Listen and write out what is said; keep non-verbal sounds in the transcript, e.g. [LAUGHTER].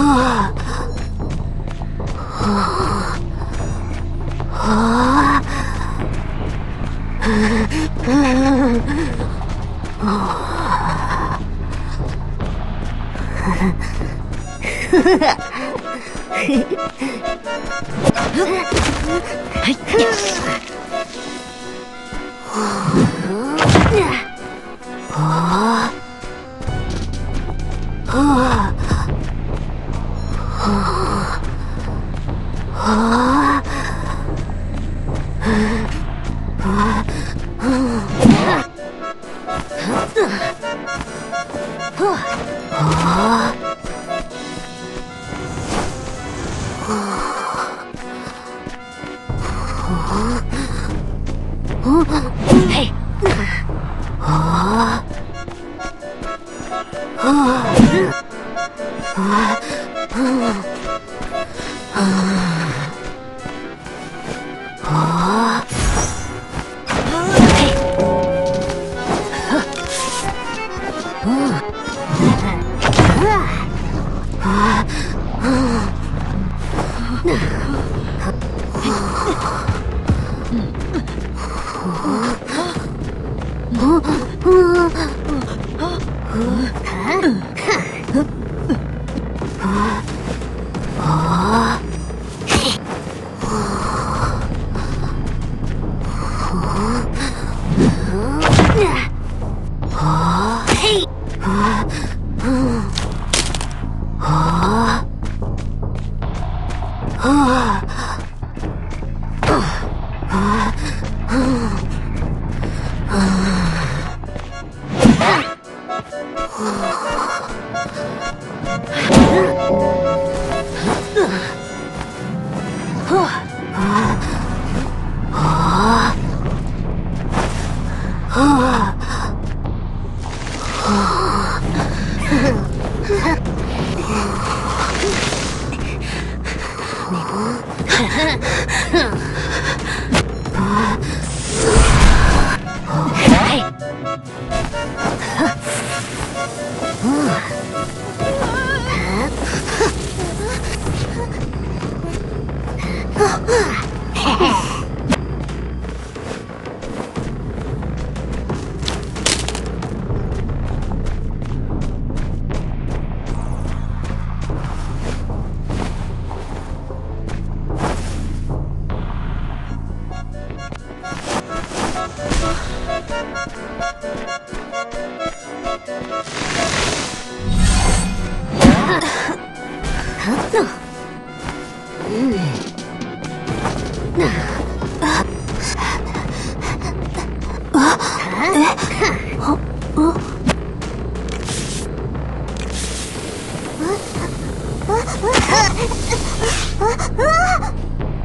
ああ。Ah! Oh. [LAUGHS] 啊。嗯啊。啊。啊。啊。啊。啊。啊。啊。啊。啊。啊。啊。啊。啊。啊。啊。啊。啊。寝 [LAUGHS] 坊 Ah!